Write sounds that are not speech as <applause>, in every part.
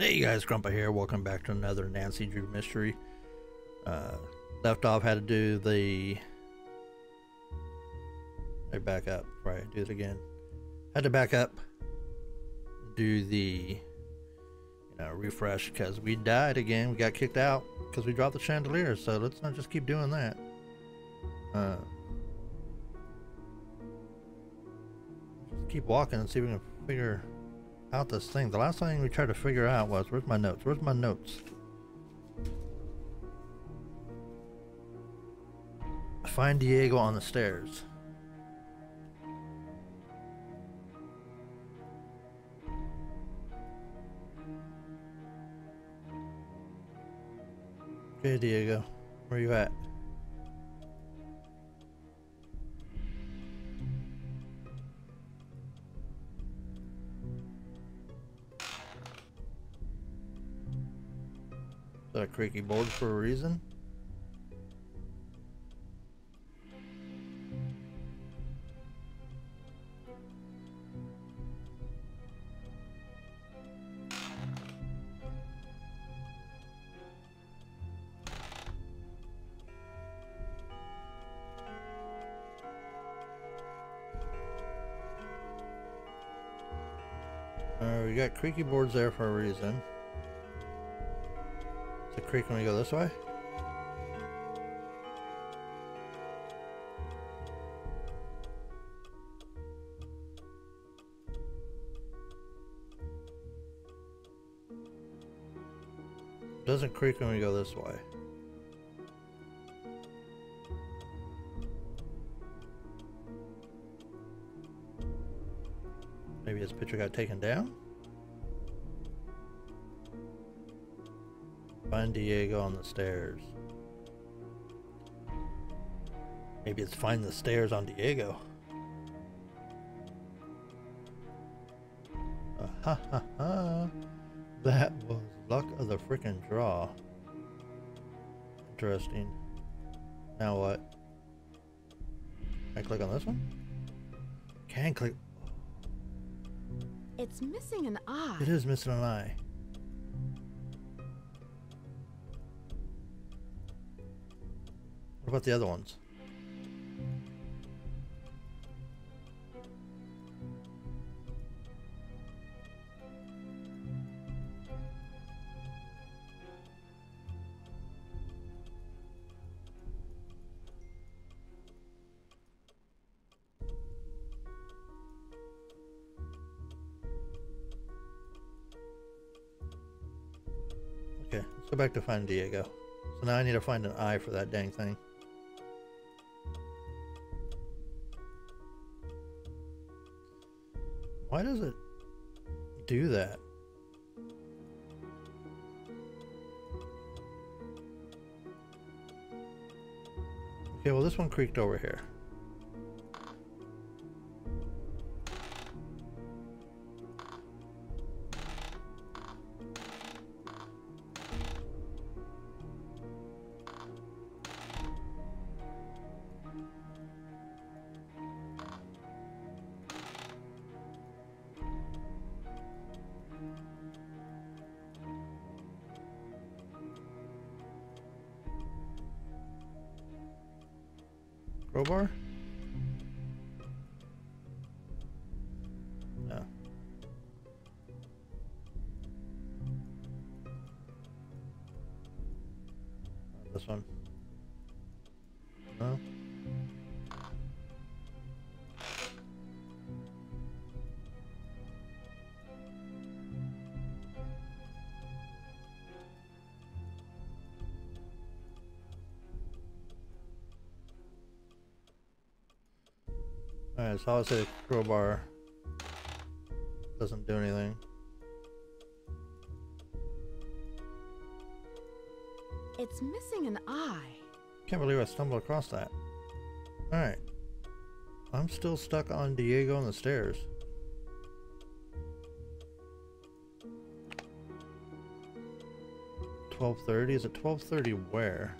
Hey guys, Grumpa here. Welcome back to another Nancy Drew mystery. Uh, left off had to do the. I back up. Right, do it again. Had to back up. Do the. You know, refresh because we died again. We got kicked out because we dropped the chandelier. So let's not just keep doing that. Uh, just keep walking and see if we can figure out this thing. The last thing we tried to figure out was, where's my notes? Where's my notes? Find Diego on the stairs. Okay, Diego. Where you at? A creaky board for a reason? Uh, we got creaky boards there for a reason. Creek when we go this way? Doesn't creak when we go this way. Maybe this picture got taken down? Find Diego on the stairs. Maybe it's find the stairs on Diego. Uh, ha ha ha. That was luck of the freaking draw. Interesting. Now what? Can I click on this one? Can't click. It's missing an eye. It is missing an eye. About the other ones? Okay, let's go back to find Diego. So now I need to find an eye for that dang thing. Why does it do that? Okay, well this one creaked over here. Crowbar? So I'll say crowbar doesn't do anything. It's missing an eye. Can't believe I stumbled across that. Alright. I'm still stuck on Diego on the stairs. Twelve thirty? Is it twelve thirty where?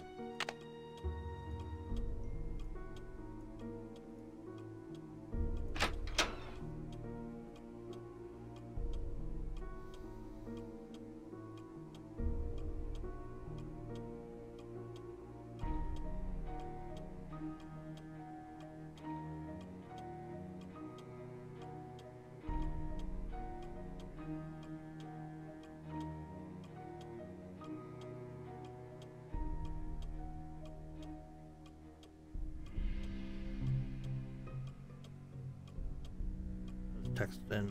Text in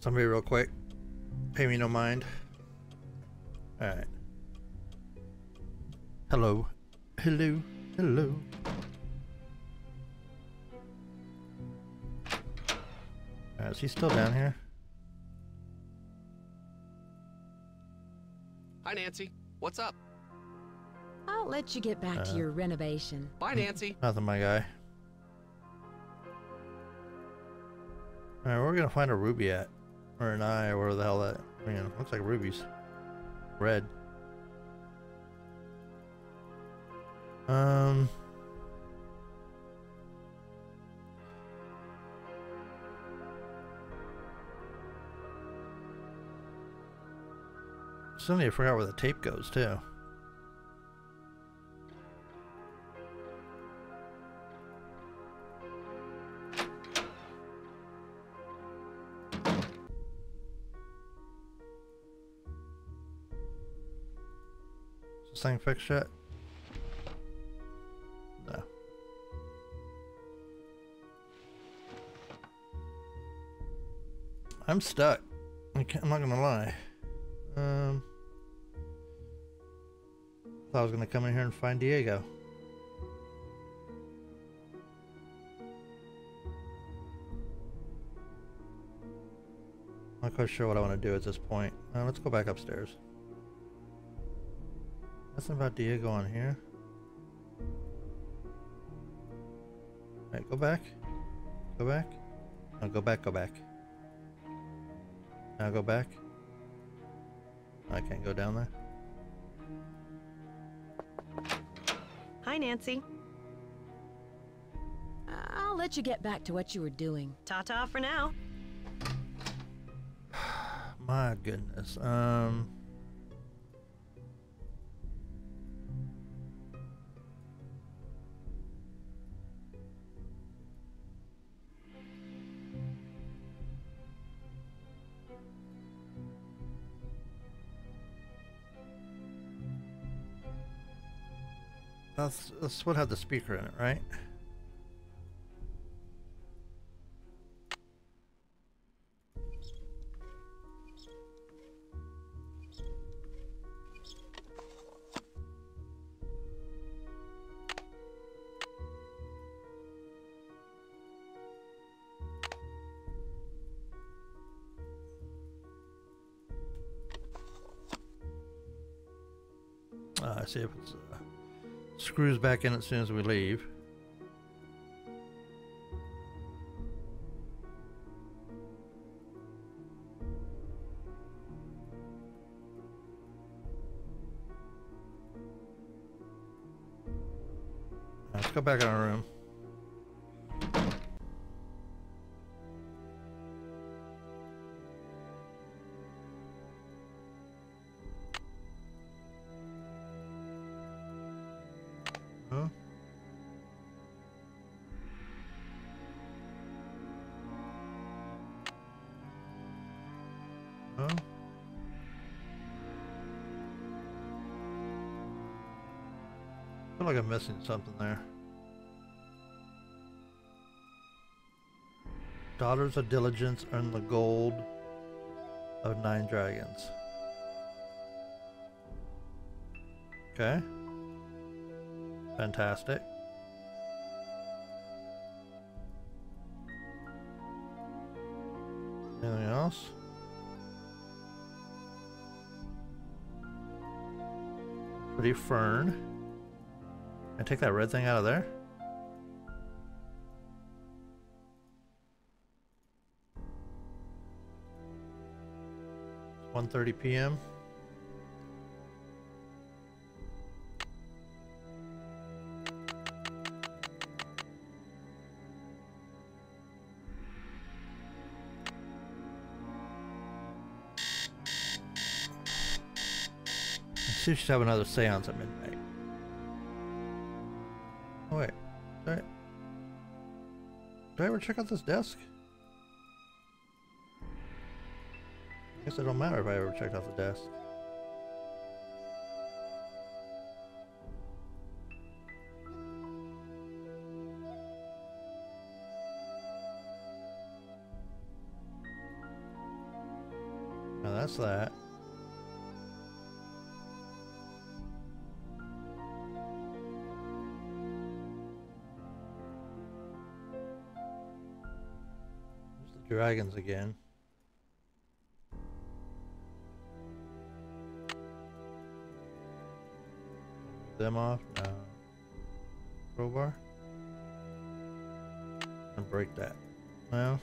somebody real quick. Pay me no mind. Alright. Hello. Hello. Hello. Alright, is he still down here? Hi, Nancy. What's up? I'll let you get back Uh. to your renovation. Bye, Nancy. <laughs> Nothing, my guy. Alright, where are we gonna find a ruby at? Or an eye, or whatever the hell that. Man, looks like rubies. Red. Um. Suddenly I forgot where the tape goes, too. Thing fixed yet? No. I'm stuck. I I'm not gonna lie. Um, thought I was gonna come in here and find Diego. Not quite sure what I want to do at this point. Uh, let's go back upstairs. Nothing about Diego on here. Alright, go back. Go back. No, go back, go back. Now go back. I can't go down there. Hi, Nancy. I'll let you get back to what you were doing. Ta ta for now. <sighs> My goodness. Um. That's that's what had the speaker in it, right? Screws back in as soon as we leave. Let's go back in our room. Missing something there. Daughters of Diligence earn the gold of nine dragons. Okay. Fantastic. Anything else? Pretty fern. I take that red thing out of there. One thirty p.m. If she's have another seance at midnight. ever check out this desk? I guess it don't matter if I ever checked out the desk. Now that's that. Dragons again. Them off? No. Crowbar? And break that. Well.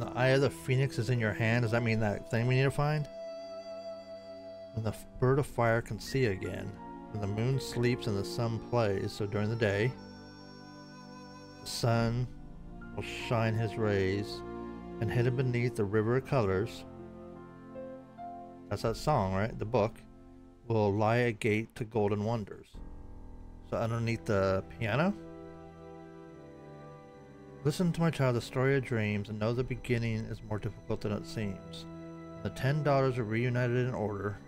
The eye of the phoenix is in your hand, does that mean that thing we need to find? When the bird of fire can see again. When the moon sleeps and the sun plays, so during the day, the sun will shine his rays, and hidden beneath the river of colors, that's that song, right? The book, will lie a gate to golden wonders. So underneath the piano? Listen to my child the story of dreams and know the beginning is more difficult than it seems. The ten daughters are reunited in order.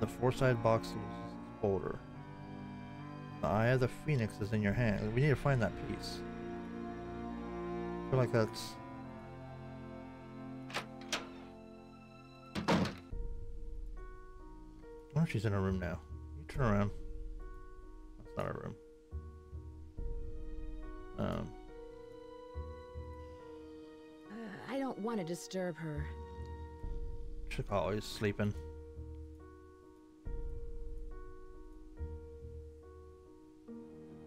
The four-sided box loses its folder. The eye of the phoenix is in your hand. We need to find that piece. I feel like that's. I wonder if she's in her room now. You turn around. That's not her room. Um, Uh, I don't want to disturb her. she's always sleeping.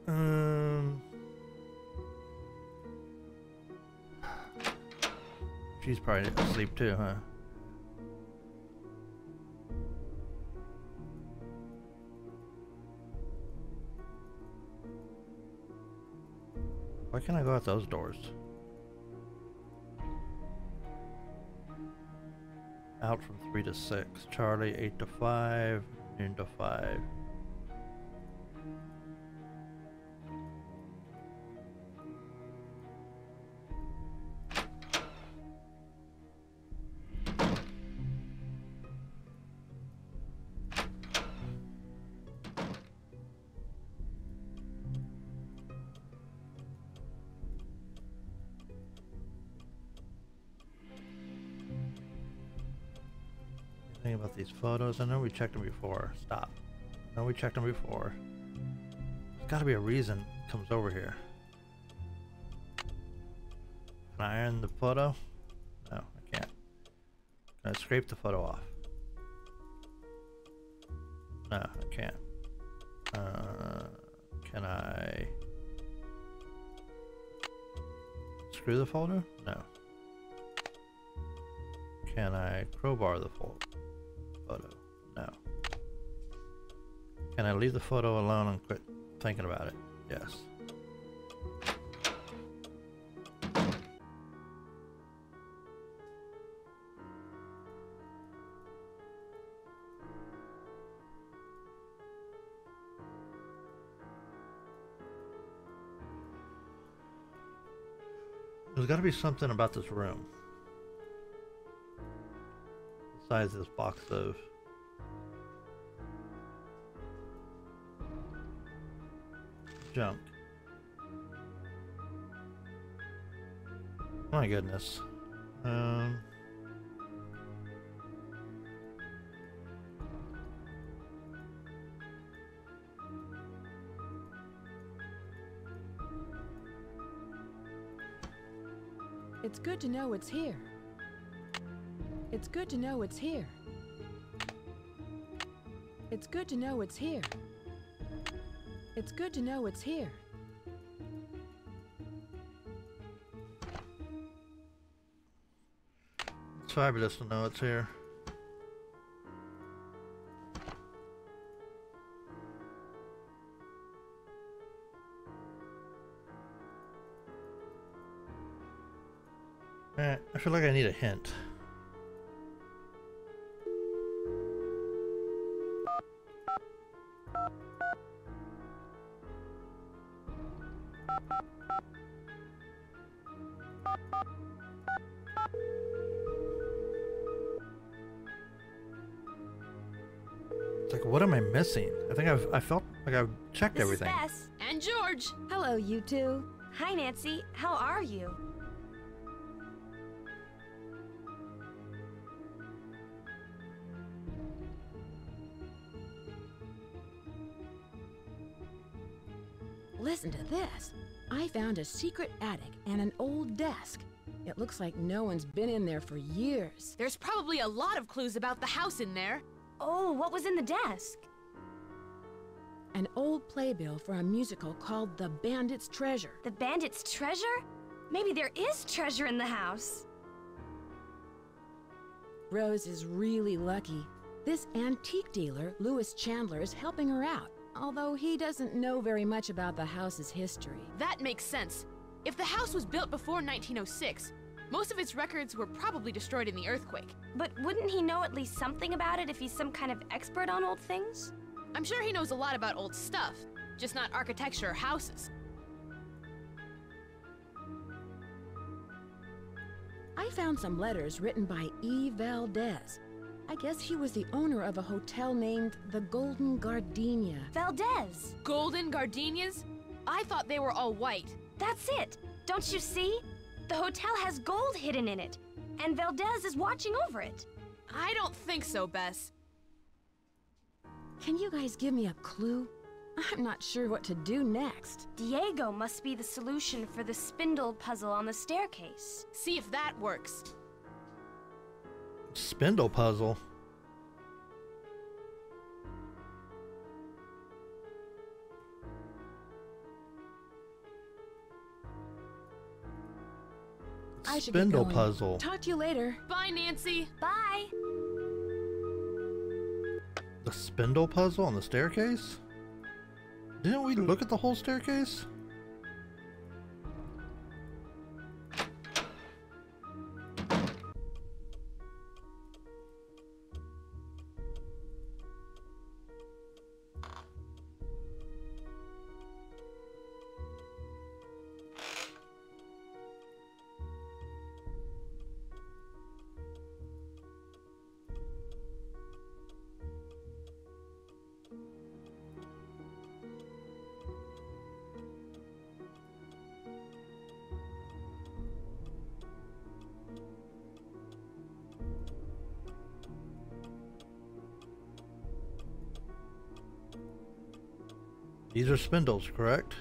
Um, she's probably asleep too, huh? Why can't I go out those doors? Out from 3 to 6. Charlie 8 to 5. Noon to 5. Anything about these photos? I know we checked them before. Stop. I know we checked them before. There's gotta be a reason comes over here. Can I iron the photo? No, I can't. Can I scrape the photo off? No, I can't. Uh, can I screw the folder? No. Can I crowbar the Can I leave the photo alone and quit thinking about it? Yes. There's got to be something about this room. Besides this box of junk. My goodness. Um. It's good to know it's here. It's good to know it's here. It's good to know it's here. It's good to know it's here. It's fabulous to know it's here. Eh, I feel like I need a hint. I think I've I felt like I've checked This everything. is Bess. And George. Hello, you two. Hi, Nancy. How are you? Listen to this. I found a secret attic and an old desk. It looks like no one's been in there for years. There's probably a lot of clues about the house in there. Oh, what was in the desk? An old playbill for a musical called The Bandit's Treasure. The bandit's treasure? Maybe there is treasure in the house. Rose is really lucky. This antique dealer, Louis Chandler, is helping her out, although he doesn't know very much about the house's history. That makes sense. If the house was built before 1906, most of its records were probably destroyed in the earthquake. But wouldn't he know at least something about it if he's some kind of expert on old things? I'm sure he knows a lot about old stuff, just not architecture or houses. I found some letters written by E. Valdez. I guess he was the owner of a hotel named the Golden Gardenia. Valdez. Golden gardenias? I thought they were all white. That's it. Don't you see? The hotel has gold hidden in it, and Valdez is watching over it. I don't think so, Bess. Can you guys give me a clue? I'm not sure what to do next. Diego must be the solution for the spindle puzzle on the staircase. See if that works. Spindle puzzle. I should get Spindle going. puzzle. Talk to you later. Bye, Nancy. Bye. The spindle puzzle on the staircase? Didn't we look at the whole staircase? These are spindles, correct?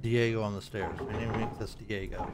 Diego on the stairs. We need to make this Diego.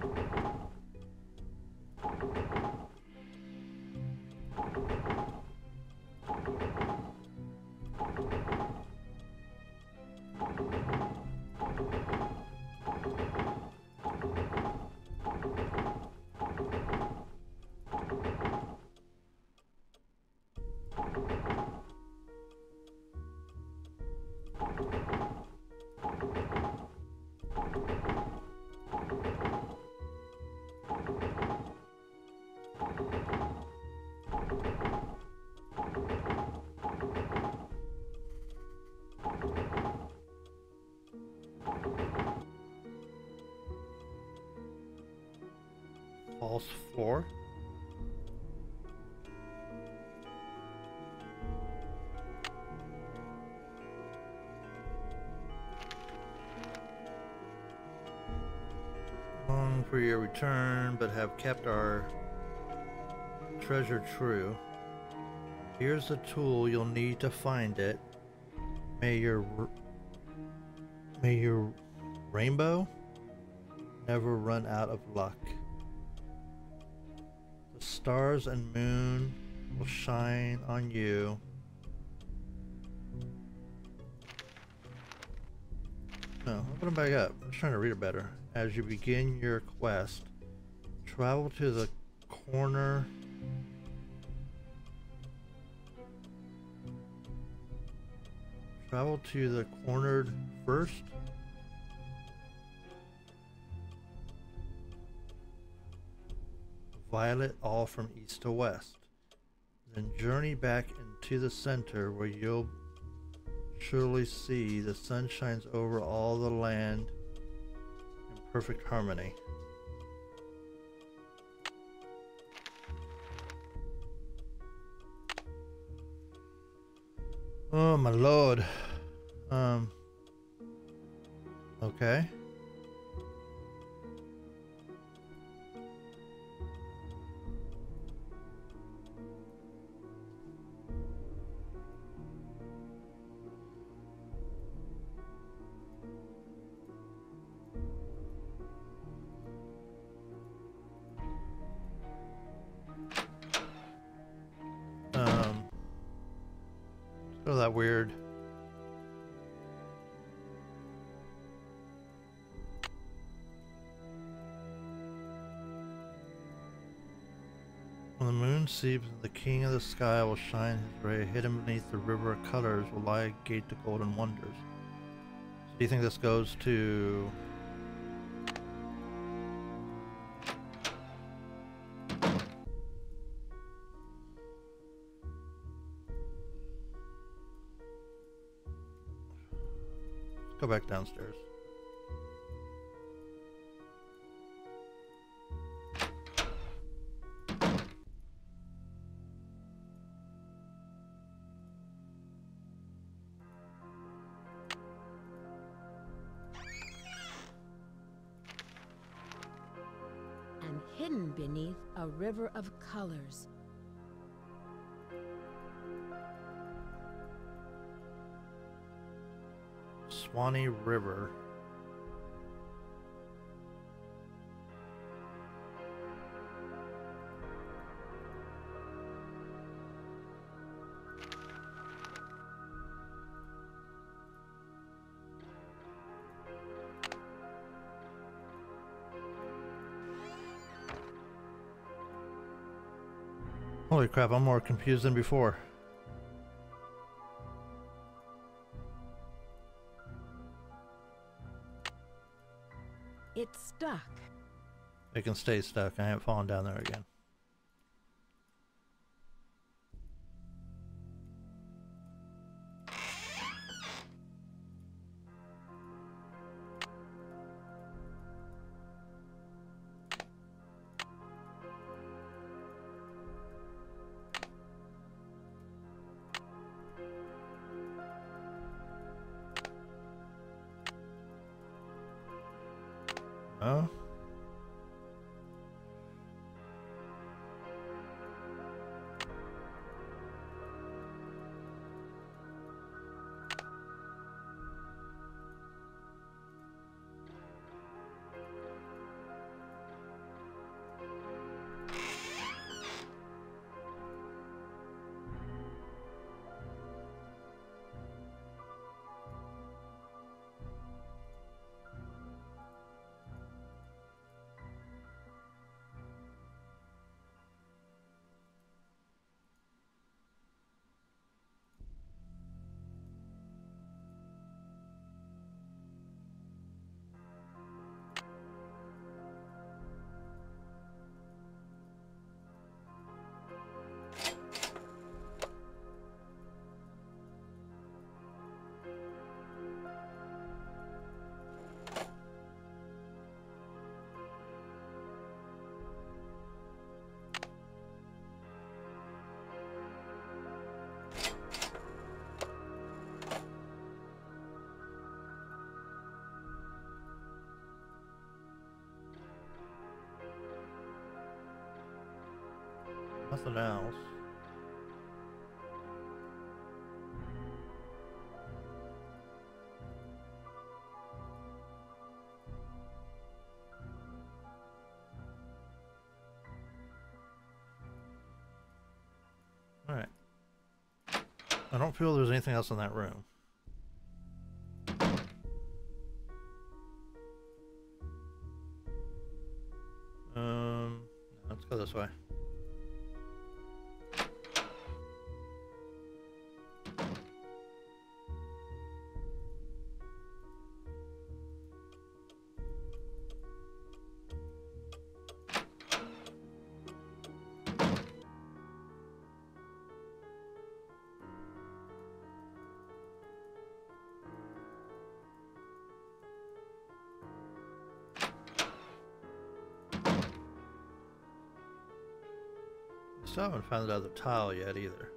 False floor. Long for your return, but have kept our treasure true. Here's the tool you'll need to find it. May your may your rainbow never run out of luck. Stars and moon will shine on you. No, open them back up. I'm trying to read it better. As you begin your quest, travel to the corner. Travel to the cornered first. Violet all from east to west. Then journey back into the center where you'll surely see the sun shines over all the land in perfect harmony. Oh my lord. Um. Okay. When the king of the sky will shine his ray. Hidden beneath the river of colors will lie a gate to golden wonders. So do you think this goes to... Go back downstairs. River of colors. Swanee River. Holy crap, I'm more confused than before. It's stuck. It can stay stuck. I haven't fallen down there again. Nothing else. Alright. I don't feel there's anything else in that room. Um, let's go this way. Still haven't found the other tile yet either.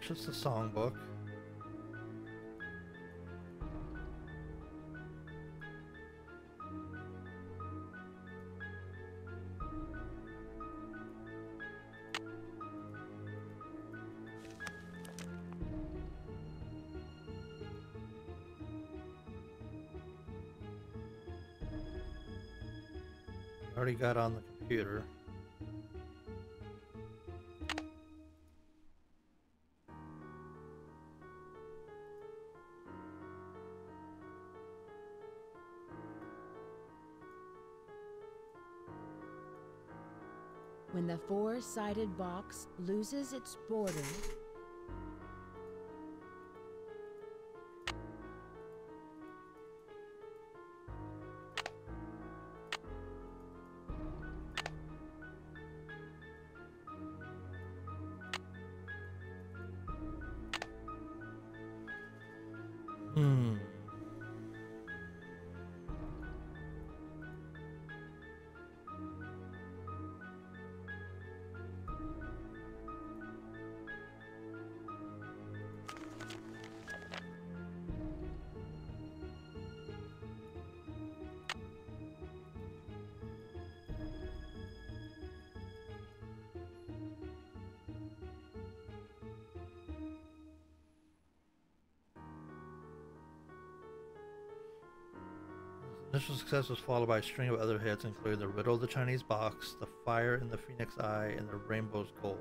Just a songbook. Already got on the computer. When the four-sided box loses its border, Initial success was followed by a string of other hits, including the Riddle of the Chinese Box, the Fire in the Phoenix Eye, and the Rainbow's Gold.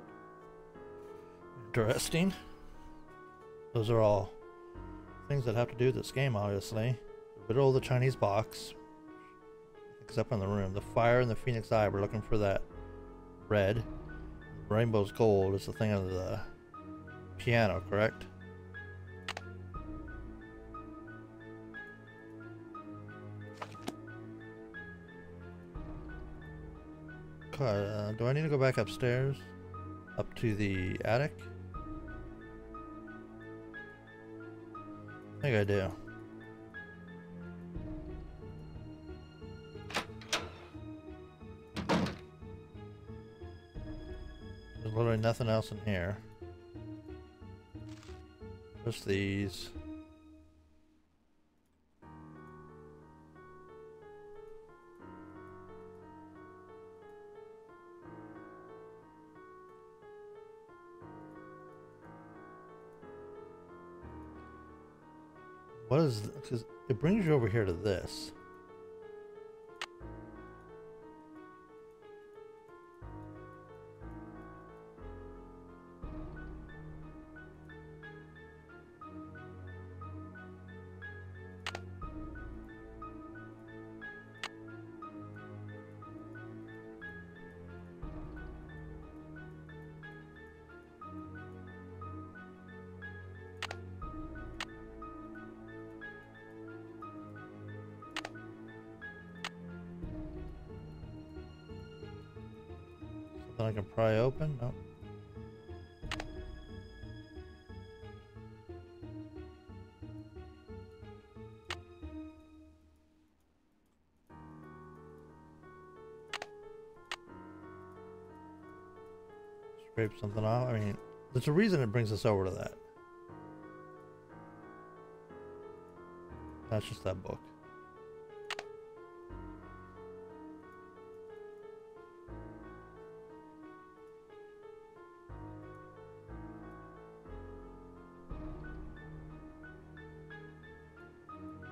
Interesting. Those are all things that have to do with this game, obviously. The Riddle of the Chinese Box, it's up in the room. The Fire in the Phoenix Eye, we're looking for that red. Rainbow's Gold is the thing on the piano, correct? Uh, do I need to go back upstairs? Up to the attic? I think I do. There's literally nothing else in here. Just these. What is because it brings you over here to this. Something off. I mean, there's a reason it brings us over to that. That's just that book.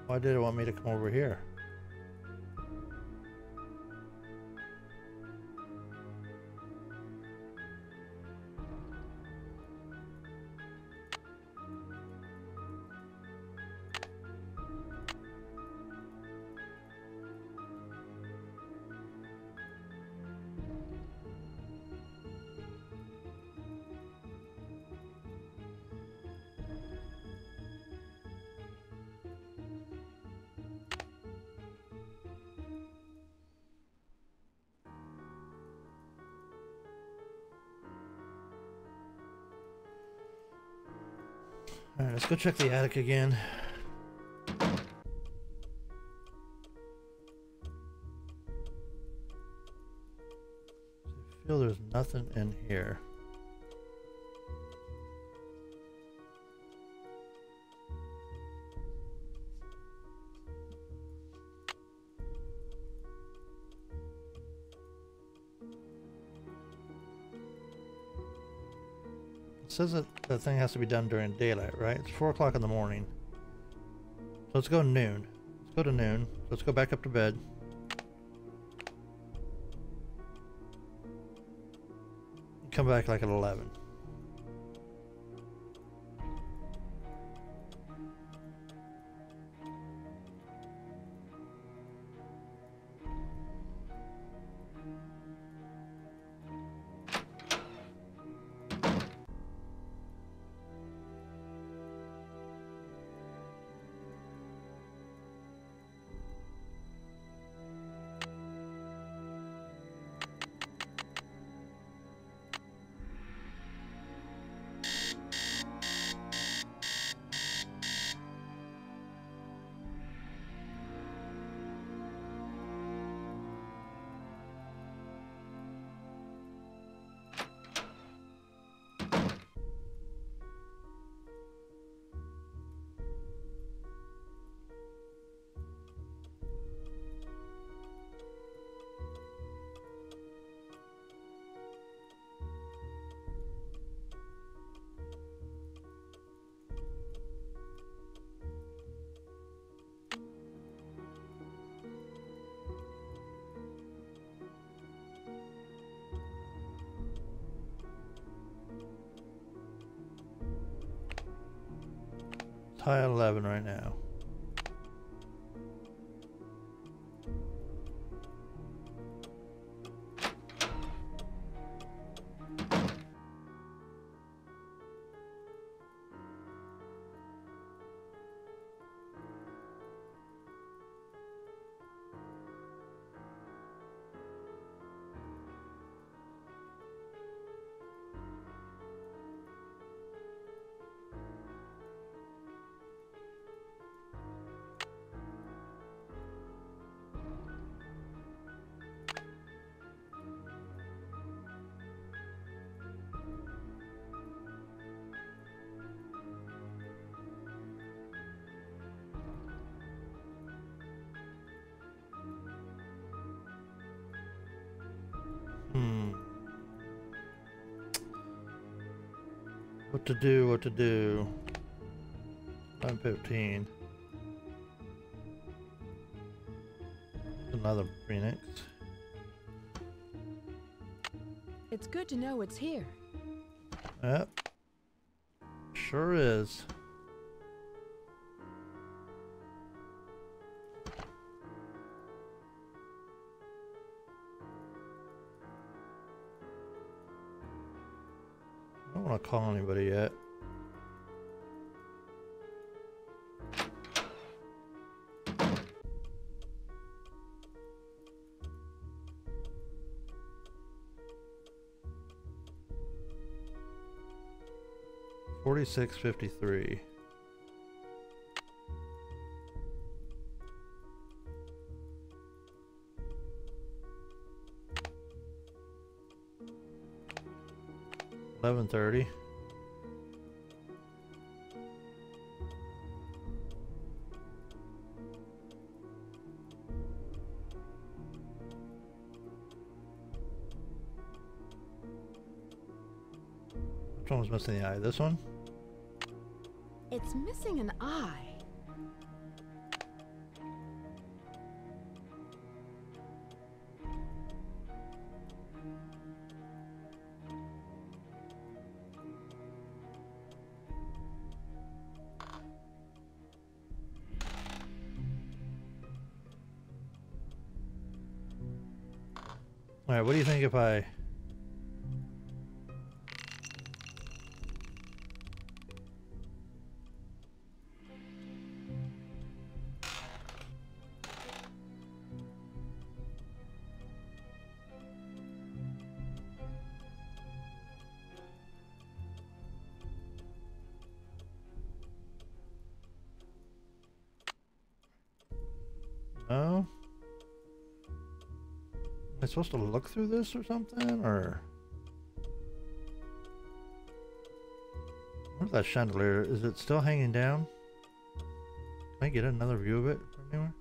Why did it want me to come over here? Go check the attic again. I feel there's nothing in here. It says that the thing has to be done during daylight, right? It's 4 o'clock in the morning. So let's go noon. Let's go to noon. Let's go back up to bed. Come back like at 11. High 11 right now. What to do, what to do. 915. Another Phoenix. It's good to know it's here. Yep. Sure is. Want to call anybody yet. Forty-six fifty-three. Eleven thirty. Which one was missing the eye? This one? It's missing an eye. What do you think if I... supposed to look through this or something? Or. That chandelier? Is it still hanging down? Can I get another view of it from anywhere?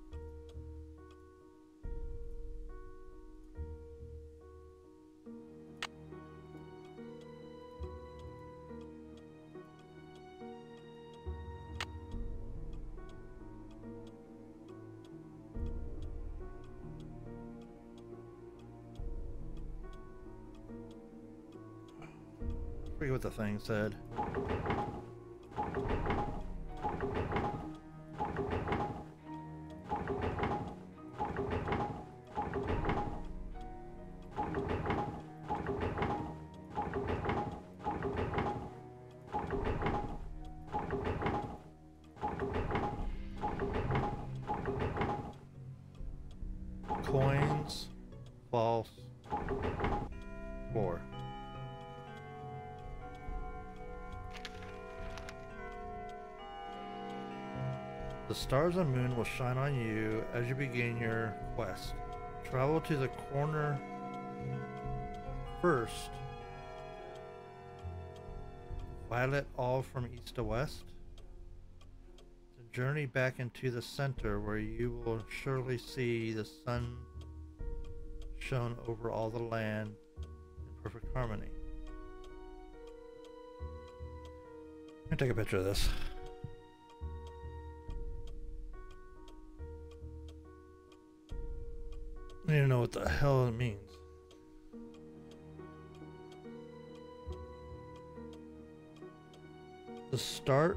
Forget what the thing said. Stars and moon will shine on you as you begin your quest. Travel to the corner first. Violet all from east to west. To journey back into the center where you will surely see the sun shone over all the land in perfect harmony. Let me take a picture of this. I don't even know what the hell it means. The start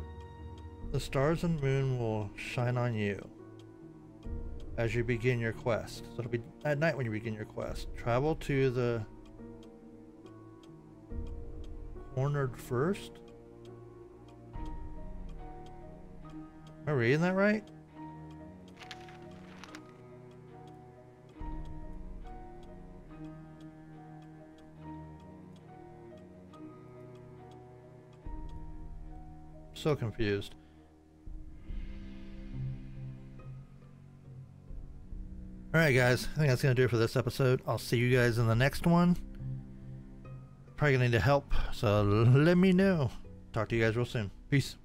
the stars and moon will shine on you as you begin your quest. So it'll be at night when you begin your quest. Travel to the cornered first. Am I reading that right? So confused. Alright guys, I think that's going to do it for this episode. I'll see you guys in the next one. Probably going to need help, so let me know. Talk to you guys real soon. Peace.